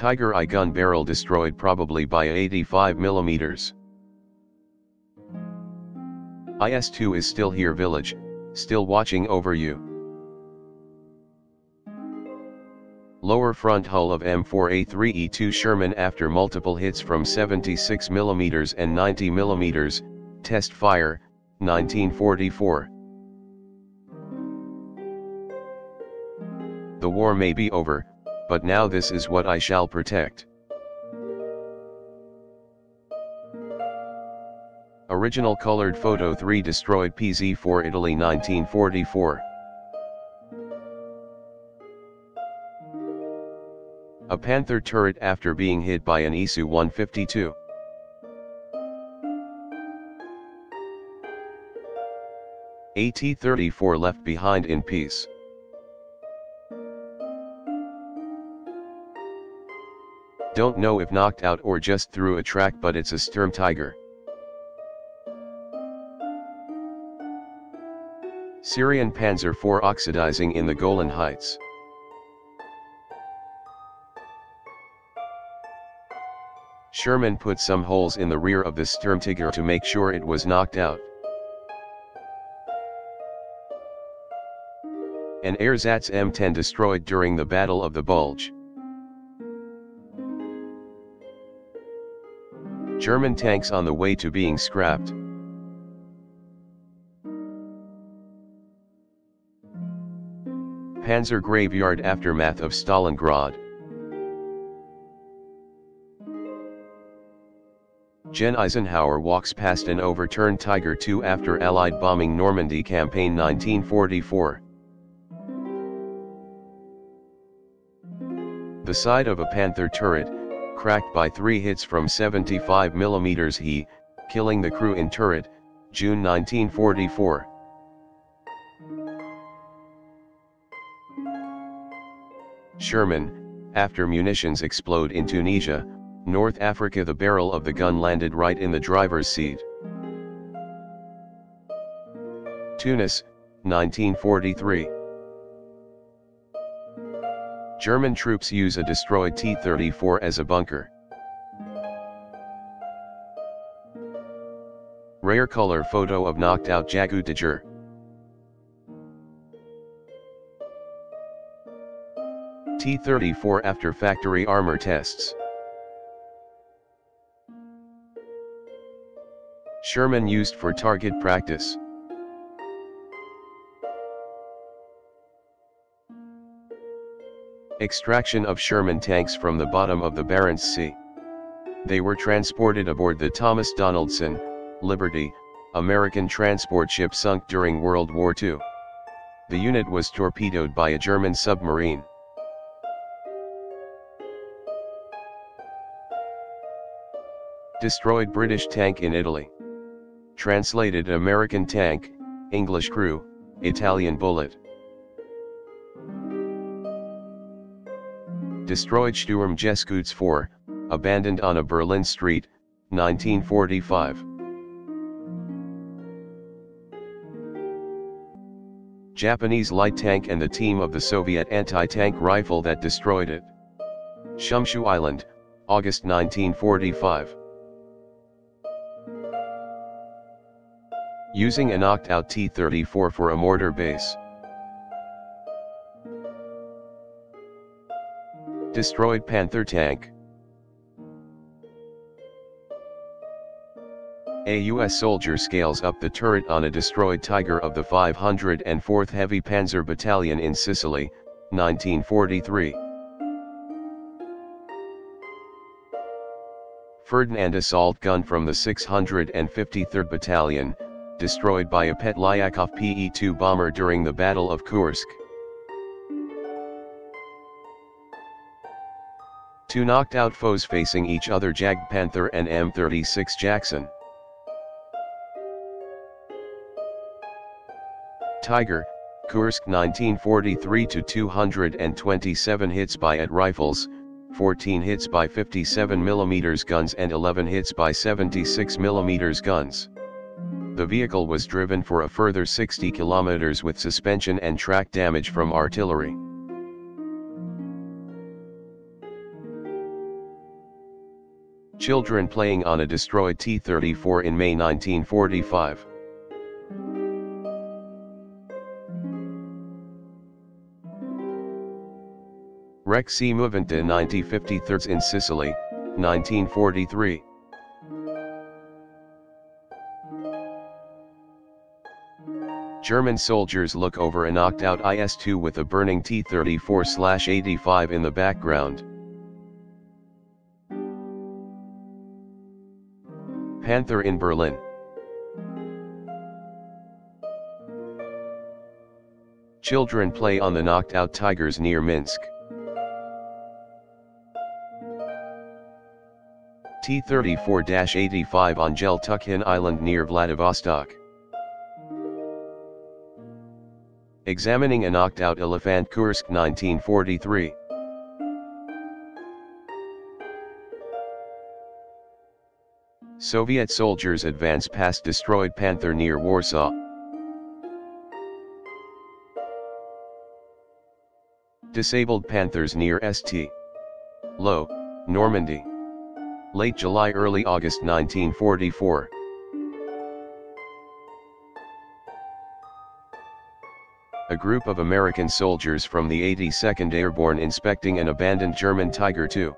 Tiger I gun barrel destroyed probably by 85 millimeters. IS-2 is still here village, still watching over you. Lower front hull of M4A3E2 Sherman after multiple hits from 76mm and 90mm, test fire, 1944. The war may be over, but now this is what I shall protect. Original colored photo 3 destroyed PZ4 Italy 1944. A Panther turret after being hit by an Isu-152. A T-34 left behind in peace. Don't know if knocked out or just through a track but it's a Sturm Tiger. Syrian Panzer IV oxidizing in the Golan Heights. Sherman put some holes in the rear of the Sturmtiger to make sure it was knocked out. An Ersatz M10 destroyed during the Battle of the Bulge. German tanks on the way to being scrapped. Panzer Graveyard Aftermath of Stalingrad Jen Eisenhower walks past an overturned Tiger II after Allied bombing Normandy Campaign 1944. The side of a Panther turret, cracked by three hits from 75mm he, killing the crew in turret, June 1944. Sherman, after munitions explode in Tunisia, North Africa the barrel of the gun landed right in the driver's seat. Tunis, 1943. German troops use a destroyed T-34 as a bunker. Rare color photo of knocked out Jaguar. T-34 after factory armor tests. Sherman used for target practice. Extraction of Sherman tanks from the bottom of the Barents Sea. They were transported aboard the Thomas Donaldson, Liberty, American transport ship sunk during World War II. The unit was torpedoed by a German submarine. Destroyed British tank in Italy. Translated American tank, English crew, Italian bullet. Destroyed Sturmgeschütz 4, abandoned on a Berlin street, 1945. Japanese light tank and the team of the Soviet anti-tank rifle that destroyed it. Shumshu Island, August 1945. Using a knocked out T-34 for a mortar base. Destroyed Panther tank. A U.S. soldier scales up the turret on a destroyed Tiger of the 504th Heavy Panzer Battalion in Sicily, 1943. Ferdinand assault gun from the 653rd Battalion, destroyed by a Petlyakov PE-2 bomber during the Battle of Kursk. Two knocked out foes facing each other Jag Panther and M36 Jackson. Tiger, Kursk 1943 to 227 hits by AT rifles, 14 hits by 57 mm guns and 11 hits by 76 mm guns. The vehicle was driven for a further 60 kilometers with suspension and track damage from artillery. Children playing on a destroyed T-34 in May 1945. Rex Semovente 9053 in Sicily, 1943. German soldiers look over a knocked out IS-2 with a burning T-34-85 in the background. Panther in Berlin. Children play on the knocked out tigers near Minsk. T-34-85 on Jeltukhin Island near Vladivostok. Examining a knocked out elephant Kursk 1943. Soviet soldiers advance past destroyed Panther near Warsaw. Disabled Panthers near St. Lo, Normandy. Late July early August 1944. A group of American soldiers from the 82nd Airborne inspecting an abandoned German Tiger II.